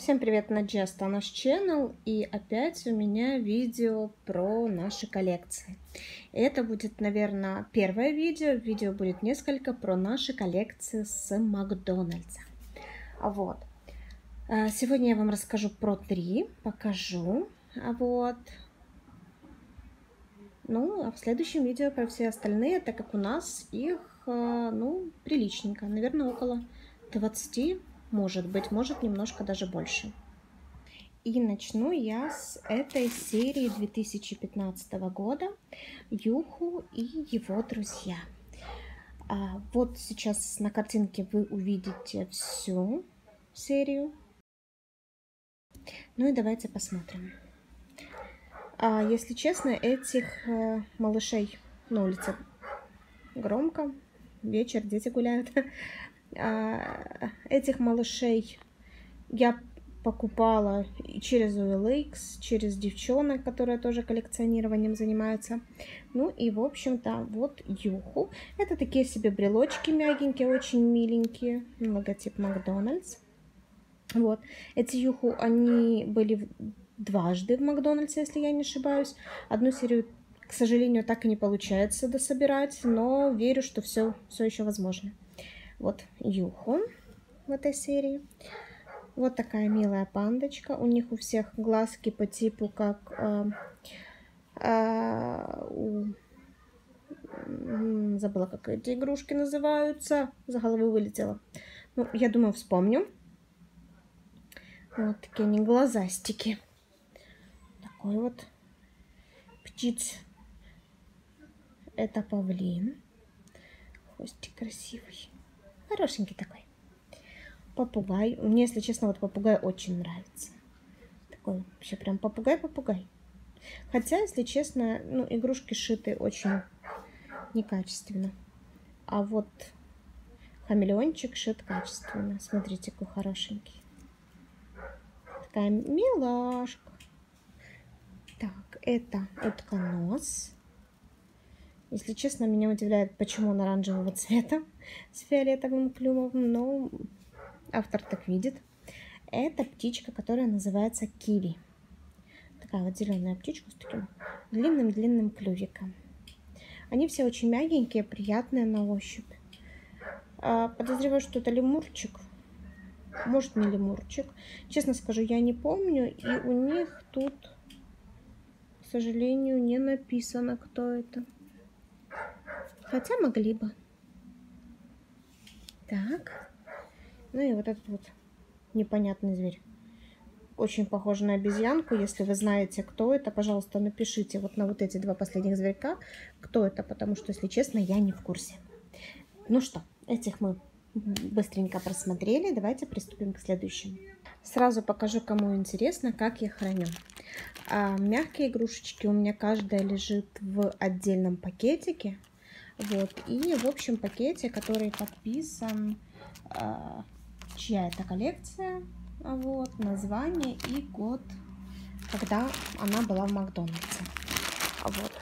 Всем привет на Just наш channel и опять у меня видео про наши коллекции. Это будет, наверное, первое видео. Видео будет несколько про наши коллекции с Макдональдса. Вот. А, сегодня я вам расскажу про три, покажу. А вот. Ну, а в следующем видео про все остальные, так как у нас их, а, ну, приличненько. Наверное, около 20 может быть, может немножко даже больше. И начну я с этой серии 2015 года Юху и его друзья. А вот сейчас на картинке вы увидите всю серию. Ну и давайте посмотрим. А, если честно, этих э, малышей на улице громко. Вечер, дети гуляют. А, этих малышей я покупала через OLX, через девчонок, которые тоже коллекционированием занимаются. Ну и, в общем-то, вот Юху. Это такие себе брелочки мягенькие, очень миленькие. Логотип Макдональдс. Вот. Эти Юху, они были дважды в Макдональдсе, если я не ошибаюсь. Одну серию, к сожалению, так и не получается дособирать, но верю, что все, все еще возможно. Вот Юху в этой серии. Вот такая милая пандочка. У них у всех глазки по типу как э, э, у... Забыла, как эти игрушки называются. За головы вылетела. Ну, я думаю, вспомню. Вот такие они глазастики. Такой вот птиц. Это павлин. Хвостик красивый. Хорошенький такой. Попугай. Мне, если честно, вот попугай очень нравится. Такой вообще прям попугай-попугай. Хотя, если честно, ну, игрушки шиты очень некачественно. А вот хамелеончик шит качественно. Смотрите, какой хорошенький. Такая милашка. Так, это утконос. Если честно, меня удивляет, почему он оранжевого цвета с фиолетовым клювом, но автор так видит. Это птичка, которая называется киви. Такая вот зеленая птичка с таким длинным-длинным клювиком. Они все очень мягенькие, приятные на ощупь. А, подозреваю, что это лемурчик. Может, не лемурчик. Честно скажу, я не помню. И у них тут, к сожалению, не написано, кто это. Хотя могли бы. Так. Ну и вот этот вот непонятный зверь. Очень похож на обезьянку. Если вы знаете, кто это, пожалуйста, напишите вот на вот эти два последних зверька, кто это, потому что, если честно, я не в курсе. Ну что, этих мы быстренько просмотрели. Давайте приступим к следующему. Сразу покажу, кому интересно, как я храню. А, мягкие игрушечки у меня каждая лежит в отдельном пакетике. Вот. И в общем пакете, который подписан, э, чья это коллекция, вот, название и год, когда она была в Макдональдсе. Вот.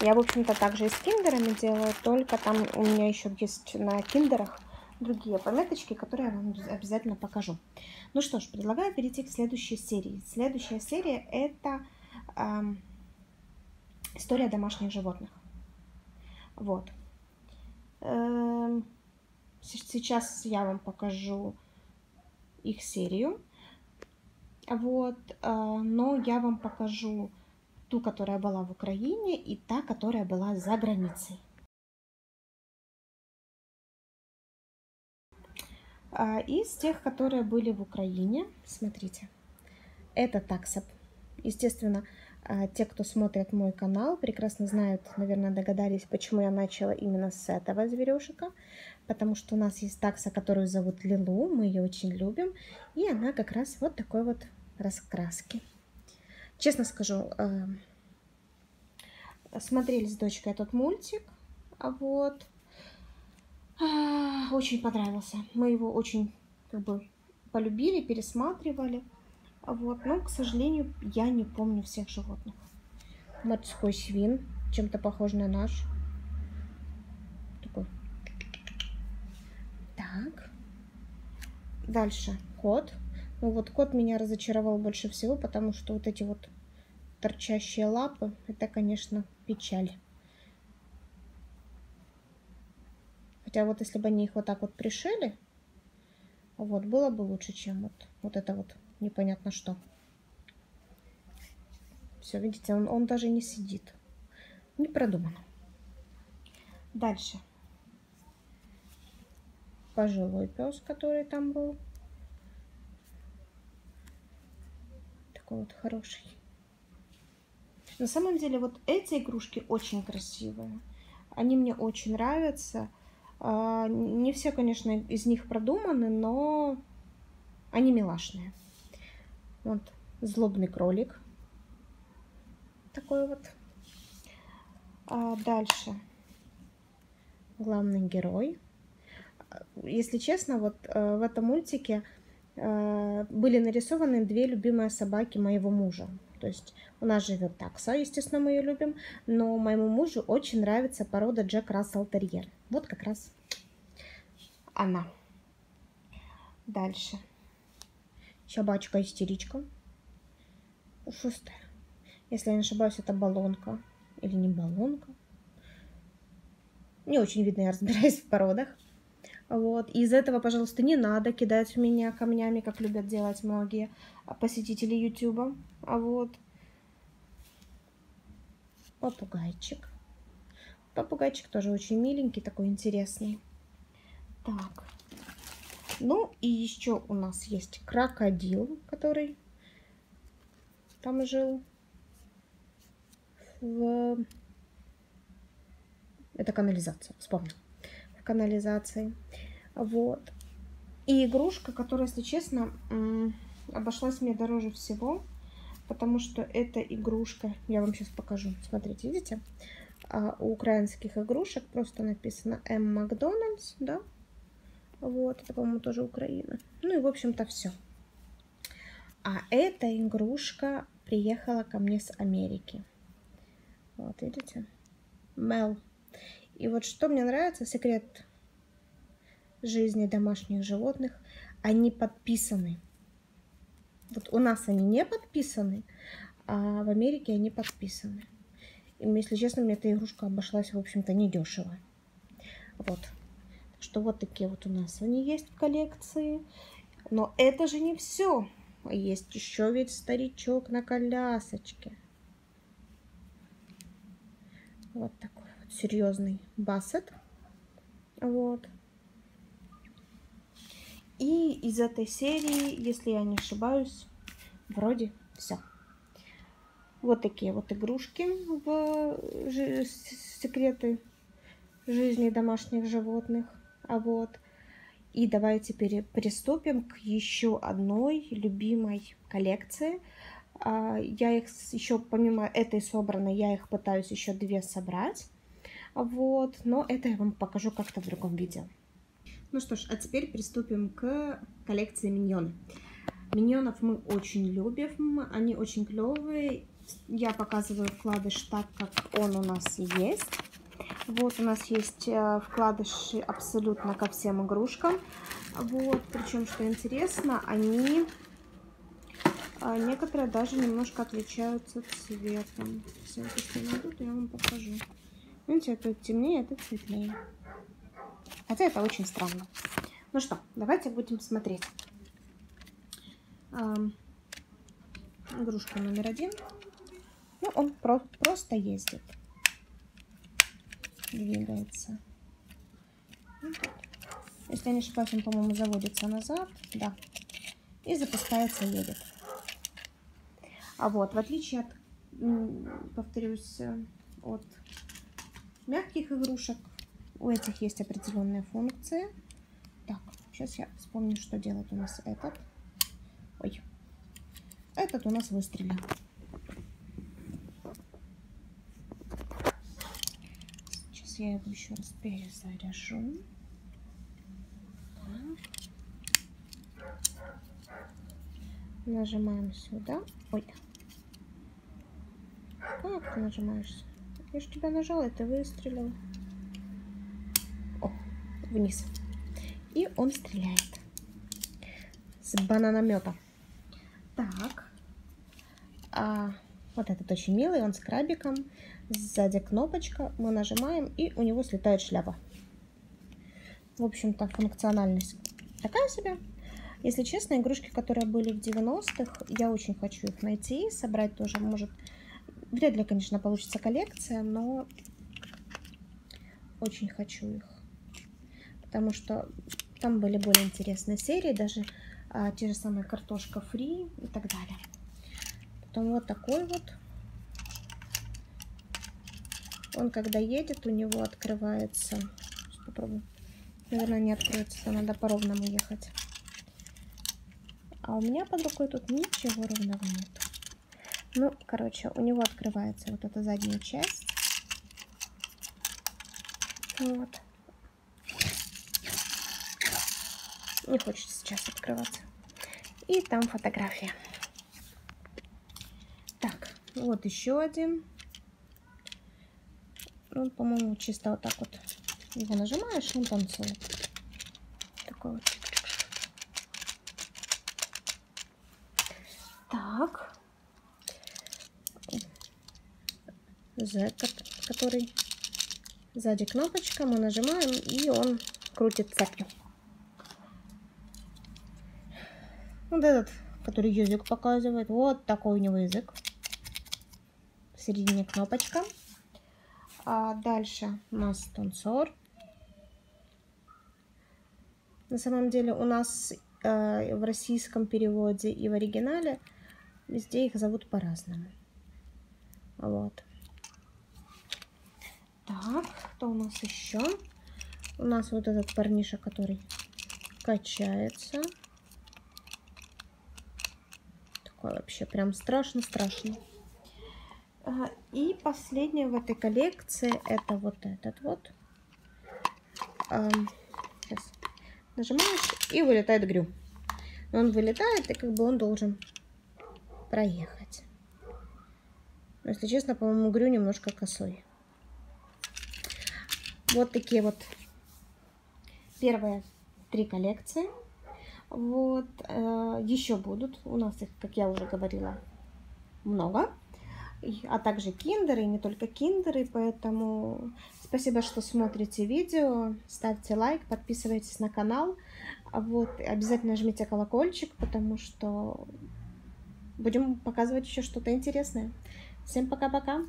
Я, в общем-то, также и с киндерами делаю, только там у меня еще есть на киндерах другие пометочки, которые я вам обязательно покажу. Ну что ж, предлагаю перейти к следующей серии. Следующая серия это э, история домашних животных. Вот. Эм, сейчас я вам покажу их серию. Вот. Э, но я вам покажу ту, которая была в Украине, и та, которая была за границей. А, из тех, которые были в Украине, смотрите, это таксап. Естественно, те, кто смотрит мой канал, прекрасно знают, наверное, догадались, почему я начала именно с этого зверюшика. Потому что у нас есть такса, которую зовут Лилу, мы ее очень любим. И она как раз вот такой вот раскраски. Честно скажу, а, смотрели с дочкой этот мультик. а Вот. А, очень понравился. Мы его очень как бы полюбили, пересматривали. Вот, но, к сожалению, я не помню всех животных. Морской свин, чем-то похож на наш. Такой. Так. Дальше кот. Ну вот кот меня разочаровал больше всего, потому что вот эти вот торчащие лапы, это, конечно, печаль. Хотя вот если бы они их вот так вот пришили, вот, было бы лучше, чем вот, вот это вот непонятно что. Все, видите, он, он даже не сидит. Не продумано. Дальше. Пожилой пес, который там был. Такой вот хороший. На самом деле, вот эти игрушки очень красивые. Они мне очень нравятся. А, не все, конечно, из них продуманы, но они милашные. Вот злобный кролик. Такой вот. А дальше. Главный герой. Если честно, вот э, в этом мультике э, были нарисованы две любимые собаки моего мужа. То есть у нас живет такса, естественно, мы ее любим, но моему мужу очень нравится порода Джек Рассел Терьер. Вот как раз она. Дальше. Собачка-истеричка. Пушистая. Если я не ошибаюсь, это баллонка. Или не баллонка. Не очень видно, я разбираюсь в породах. Вот. Из этого, пожалуйста, не надо кидать в меня камнями, как любят делать многие посетители YouTube. А вот. Попугайчик. Попугайчик тоже очень миленький, такой интересный. Так. Ну и еще у нас есть крокодил, который там жил в... Это канализация, вспомнил. В канализации. Вот. И игрушка, которая, если честно, обошлась мне дороже всего, потому что эта игрушка, я вам сейчас покажу, смотрите, видите, а у украинских игрушек просто написано М. Макдональдс, да, вот, это, по-моему, тоже Украина. Ну и, в общем-то, все. А эта игрушка приехала ко мне с Америки. Вот, видите? Мел. И вот что мне нравится, секрет жизни домашних животных, они подписаны. Вот у нас они не подписаны, а в Америке они подписаны. И, если честно, мне эта игрушка обошлась, в общем-то, недешево. Вот. Что вот такие вот у нас они есть в коллекции. Но это же не все. Есть еще ведь старичок на колясочке. Вот такой вот серьезный бассет. Вот. И из этой серии, если я не ошибаюсь, вроде все. Вот такие вот игрушки в секреты жизни домашних животных. А вот. И давайте приступим к еще одной любимой коллекции. А, я их еще, помимо этой собранной, я их пытаюсь еще две собрать. Вот, но это я вам покажу как-то в другом видео. Ну что ж, а теперь приступим к коллекции миньоны. Миньонов мы очень любим, они очень клевые. Я показываю вкладыш так, как он у нас есть. Вот у нас есть э, вкладыши абсолютно ко всем игрушкам. Вот, причем, что интересно, они а некоторые даже немножко отличаются цветом. Сейчас, если найду, то я вам покажу. Видите, это темнее, это цветнее. Хотя это очень странно. Ну что, давайте будем смотреть. Игрушка номер один. Ну, он про просто ездит двигается. Если я не ошибаюсь, он, по-моему, заводится назад. Да. И запускается, едет. А вот, в отличие от, повторюсь, от мягких игрушек, у этих есть определенные функции. Так, сейчас я вспомню, что делает у нас этот. Ой, этот у нас выстрелил. Я его еще раз перезаряжу. Нажимаем сюда. Ой. Как ты нажимаешься? Я же тебя нажала, и ты выстрелил. О, вниз. И он стреляет. С бананомета. Так. А, вот этот очень милый, он с крабиком. Сзади кнопочка, мы нажимаем, и у него слетает шляпа. В общем-то, функциональность такая себе. Если честно, игрушки, которые были в 90-х, я очень хочу их найти, собрать тоже, может, вряд ли, конечно, получится коллекция, но очень хочу их. Потому что там были более интересные серии, даже а, те же самые картошка фри и так далее. Потом вот такой вот. Он когда едет, у него открывается. Попробую. Наверное, не откроется, надо по ровному ехать. А у меня под рукой тут ничего ровного нет. Ну, короче, у него открывается вот эта задняя часть. Вот. Не хочет сейчас открываться. И там фотография. Вот еще один. Ну, по-моему, чисто вот так вот его нажимаешь, он танцует. Такой вот. Так. Z, который сзади кнопочка, мы нажимаем, и он крутит цепью. Вот этот, который язык показывает, вот такой у него язык. Середине кнопочка. А дальше у нас танцор. На самом деле у нас э, в российском переводе и в оригинале везде их зовут по-разному. Вот. Так, что у нас еще? У нас вот этот парниша, который качается такое вообще прям страшно-страшно. И последнее в этой коллекции это вот этот вот. Сейчас. Нажимаешь и вылетает грю. Он вылетает и как бы он должен проехать. Но, если честно, по-моему, грю немножко косой. Вот такие вот первые три коллекции. Вот, э, еще будут, у нас их, как я уже говорила, много, а также киндеры, и не только киндеры, поэтому спасибо, что смотрите видео, ставьте лайк, подписывайтесь на канал, вот, обязательно жмите колокольчик, потому что будем показывать еще что-то интересное. Всем пока-пока!